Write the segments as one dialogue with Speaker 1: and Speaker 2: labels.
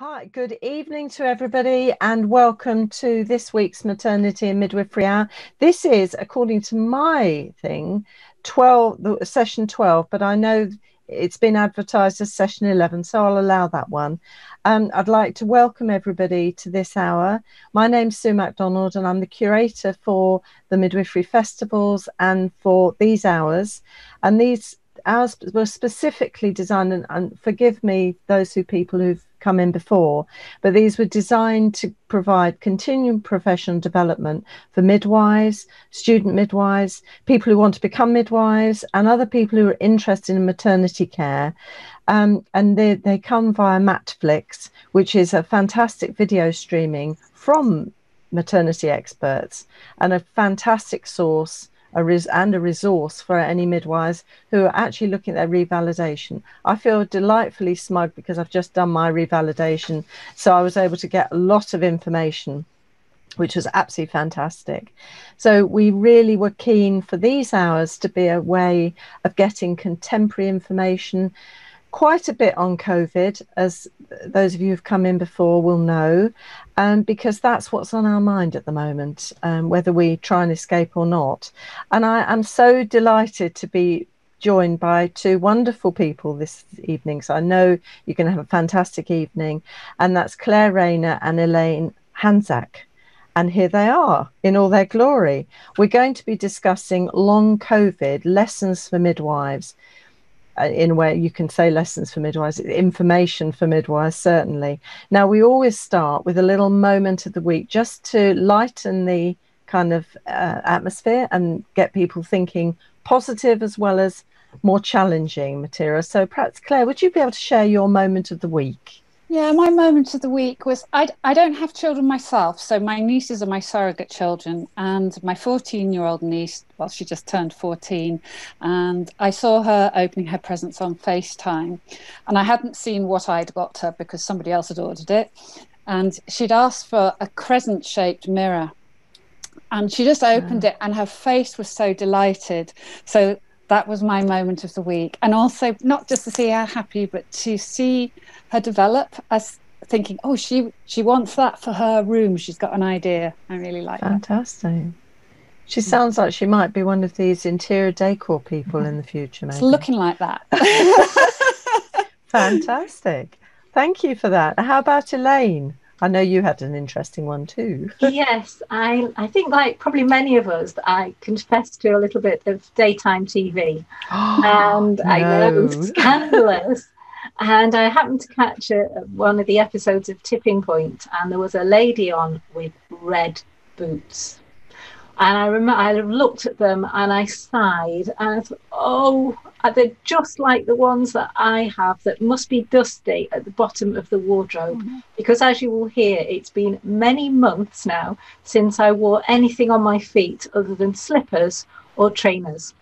Speaker 1: Hi, good evening to everybody, and welcome to this week's Maternity and Midwifery Hour. This is, according to my thing, 12, session 12, but I know it's been advertised as session 11, so I'll allow that one. Um, I'd like to welcome everybody to this hour. My name's Sue Macdonald, and I'm the curator for the Midwifery Festivals and for these hours. And these hours were specifically designed, and, and forgive me, those who people who've come in before, but these were designed to provide continuing professional development for midwives, student midwives, people who want to become midwives, and other people who are interested in maternity care. Um, and they, they come via Matflix, which is a fantastic video streaming from maternity experts and a fantastic source a res- and a resource for any midwives who are actually looking at their revalidation. I feel delightfully smug because I've just done my revalidation, so I was able to get a lot of information. Which was absolutely fantastic. So, we really were keen for these hours to be a way of getting contemporary information, quite a bit on COVID, as those of you who've come in before will know, um, because that's what's on our mind at the moment, um, whether we try and escape or not. And I am so delighted to be joined by two wonderful people this evening. So I know you're going to have a fantastic evening, and that's Clare Rayner and Elaine Hanzak. And here they are in all their glory. We're going to be discussing long COVID lessons for midwives in where you can say lessons for midwives, information for midwives, certainly. Now, we always start with a little moment of the week just to lighten the kind of uh, atmosphere and get people thinking positive as well as more challenging material. So, perhaps, Clare, would you be able to share your moment of the week?
Speaker 2: Yeah, my moment of the week was I, I don't have children myself, so my nieces are my surrogate children, and my 14 year old niece, well, she just turned 14, and I saw her opening her presents on FaceTime, and I hadn't seen what I'd got her because somebody else had ordered it, and she'd asked for a crescent shaped mirror. And she just opened it, and her face was so delighted. So that was my moment of the week. And also, not just to see her happy, but to see her develop as thinking, oh, she she wants that for her room. She's got an idea. I really like
Speaker 1: Fantastic. that. Fantastic. She sounds like she might be one of these interior decor people in the future. Maybe.
Speaker 2: It's looking like that.
Speaker 1: Fantastic. Thank you for that. How about Elaine? I know you had an interesting one too.
Speaker 3: yes, I I think like probably many of us, I confess to a little bit of daytime TV, and no. I know scandalous. And I happened to catch a, one of the episodes of Tipping Point, and there was a lady on with red boots. And I remember I looked at them and I sighed and I thought, oh, they're just like the ones that I have that must be dusty at the bottom of the wardrobe. Mm-hmm. Because as you will hear, it's been many months now since I wore anything on my feet other than slippers or trainers.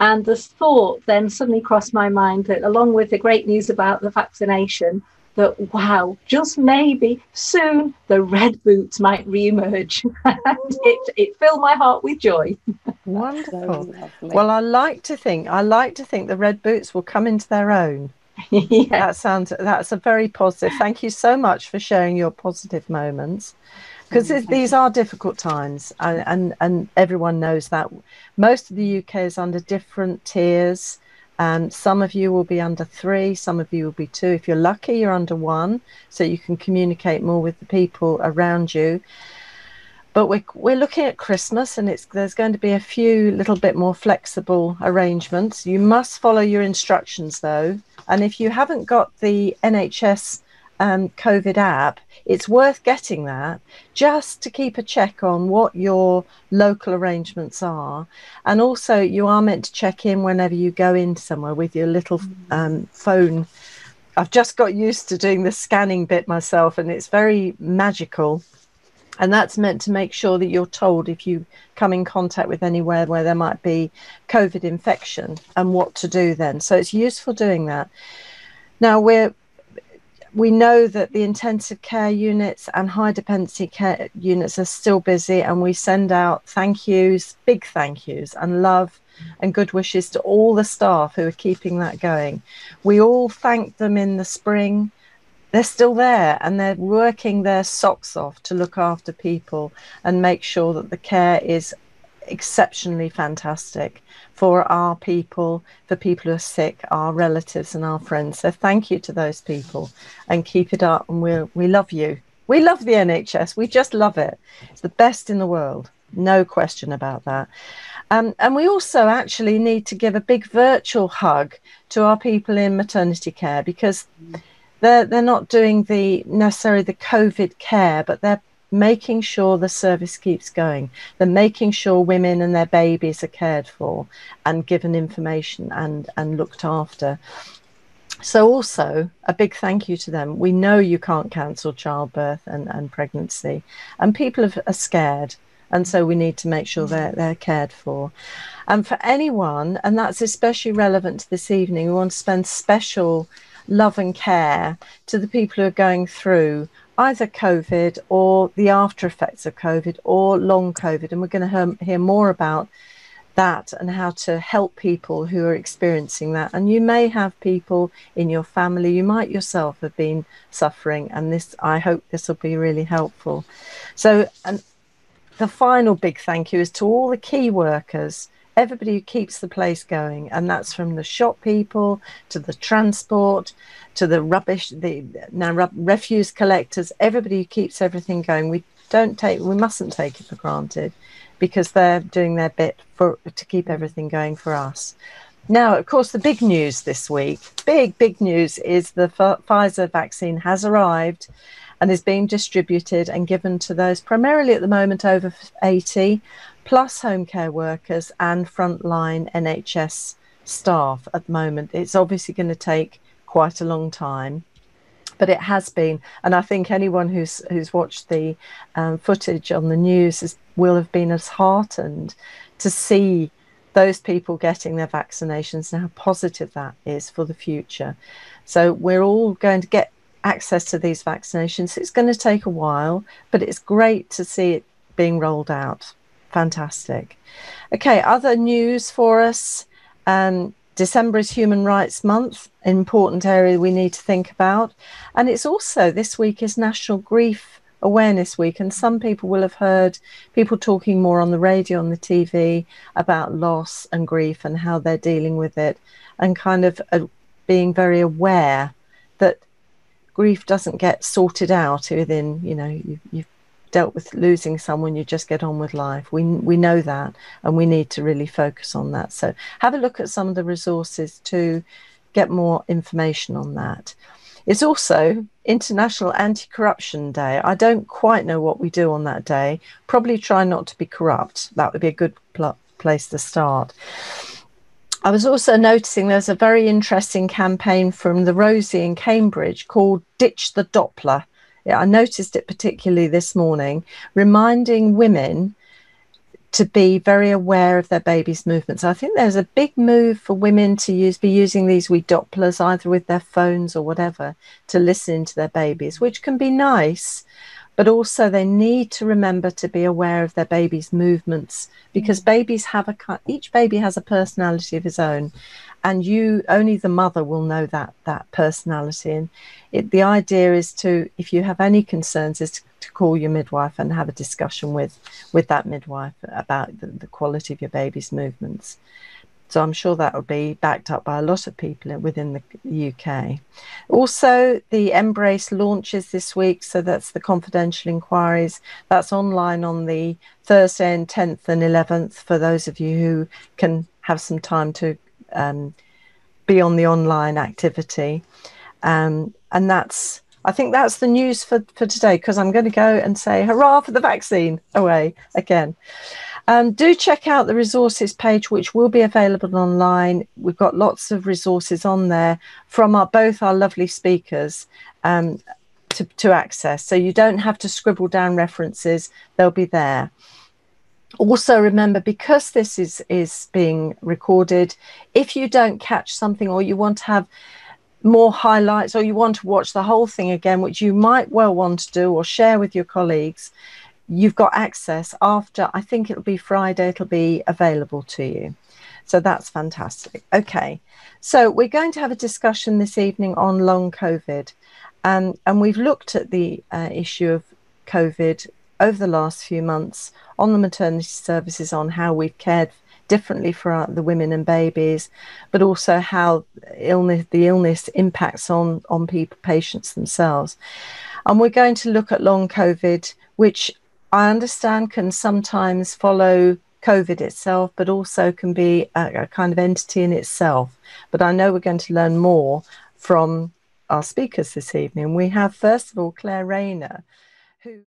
Speaker 3: And the thought then suddenly crossed my mind that, along with the great news about the vaccination, that wow, just maybe soon the red boots might re-emerge. and it, it filled my heart with joy.
Speaker 1: Wonderful. well, I like to think I like to think the red boots will come into their own. yeah. That sounds that's a very positive. Thank you so much for sharing your positive moments oh, because these are difficult times and, and, and everyone knows that most of the uk is under different tiers and some of you will be under three some of you will be two. If you're lucky you're under one so you can communicate more with the people around you. But we're, we're looking at christmas and it's there's going to be a few little bit more flexible arrangements. You must follow your instructions though. And if you haven't got the nhs um, COVID app, it's worth getting that just to keep a check on what your local arrangements are. And also, you are meant to check in whenever you go in somewhere with your little um, phone. I've just got used to doing the scanning bit myself, and it's very magical. And that's meant to make sure that you're told if you come in contact with anywhere where there might be COVID infection and what to do then. So it's useful doing that. Now, we're we know that the intensive care units and high dependency care units are still busy, and we send out thank yous, big thank yous, and love and good wishes to all the staff who are keeping that going. We all thanked them in the spring they're still there and they're working their socks off to look after people and make sure that the care is exceptionally fantastic for our people, for people who are sick, our relatives and our friends. So thank you to those people and keep it up. And we we love you. We love the NHS. We just love it. It's the best in the world. No question about that. Um, and we also actually need to give a big virtual hug to our people in maternity care because they're they're not doing the necessarily the COVID care, but they're making sure the service keeps going. They're making sure women and their babies are cared for and given information and and looked after. So also a big thank you to them. We know you can't cancel childbirth and, and pregnancy, and people are scared. And so we need to make sure they're, they're cared for. And for anyone, and that's especially relevant to this evening, we want to spend special love and care to the people who are going through either COVID or the after effects of COVID or long COVID. And we're going to hear, hear more about that and how to help people who are experiencing that. And you may have people in your family, you might yourself have been suffering, and this I hope this will be really helpful. So, and the final big thank you is to all the key workers everybody who keeps the place going and that's from the shop people to the transport to the rubbish the now refuse collectors everybody who keeps everything going. We don't take we mustn't take it for granted because they're doing their bit for to keep everything going for us. Now of course the big news this week big big news is the F- pfizer vaccine has arrived and is being distributed and given to those primarily at the moment over 80 plus home care workers and frontline NHS staff at the moment. It's obviously going to take quite a long time. But it has been, and I think anyone who's who's watched the um, footage on the news is, will have been as heartened to see those people getting their vaccinations and how positive that is for the future. So we're all going to get access to these vaccinations. It's going to take a while, but it's great to see it being rolled out. Fantastic. Okay, other news for us. Um, December is Human Rights Month, an important area we need to think about. And it's also this week is National Grief Awareness Week. And some people will have heard people talking more on the radio, on the TV about loss and grief and how they're dealing with it, and kind of uh, being very aware that grief doesn't get sorted out within, you know, you, you've dealt with losing someone, you just get on with life. We we know that, and we need to really focus on that. So have a look at some of the resources to get more information on that. It's also International Anti-Corruption Day. I don't quite know what we do on that day. Probably try not to be corrupt. That would be a good pl- place to start. I was also noticing there's a very interesting campaign from the Rosie in Cambridge called Ditch the Doppler. I noticed it particularly this morning, reminding women to be very aware of their baby's movements. I think there's a big move for women to use be using these wee Dopplers either with their phones or whatever to listen to their babies, which can be nice, but also they need to remember to be aware of their baby's movements because mm. babies have a each baby has a personality of his own and you only the mother will know that that personality and it, the idea is to if you have any concerns is to, to, call your midwife and have a discussion with with that midwife about the, the quality of your baby's movements so I'm sure that will be backed up by a lot of people within the UK. Also, the MBRRACE launches this week. So that's the confidential inquiries. That's online on the Thursday and 10th and 11th for those of you who can have some time to um, be on the online activity. Um, and that's, I think that's the news for, for today because I'm going to go and say hurrah for the vaccine away again. Um, do check out the resources page, which will be available online. We've got lots of resources on there from our, both our lovely speakers um, to, to access. So you don't have to scribble down references, they'll be there also remember because this is is being recorded if you don't catch something or you want to have more highlights or you want to watch the whole thing again which you might well want to do or share with your colleagues you've got access after i think it'll be friday it'll be available to you. So that's fantastic. Okay. So we're going to have a discussion this evening on long covid. Um, and we've looked at the uh, issue of COVID over the last few months on the maternity services on how we've cared differently for our, the women and babies, but also how illness the illness impacts on on people patients themselves. And we're going to look at long COVID, which I understand can sometimes follow COVID itself, but also can be a, a, kind of entity in itself. But I know we're going to learn more from our speakers this evening. We have, first of all, Clare Rayner, who.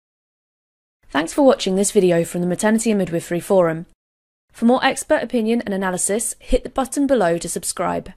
Speaker 4: Thanks for watching this video from the Maternity and Midwifery Forum. For more expert opinion and analysis, hit the button below to subscribe.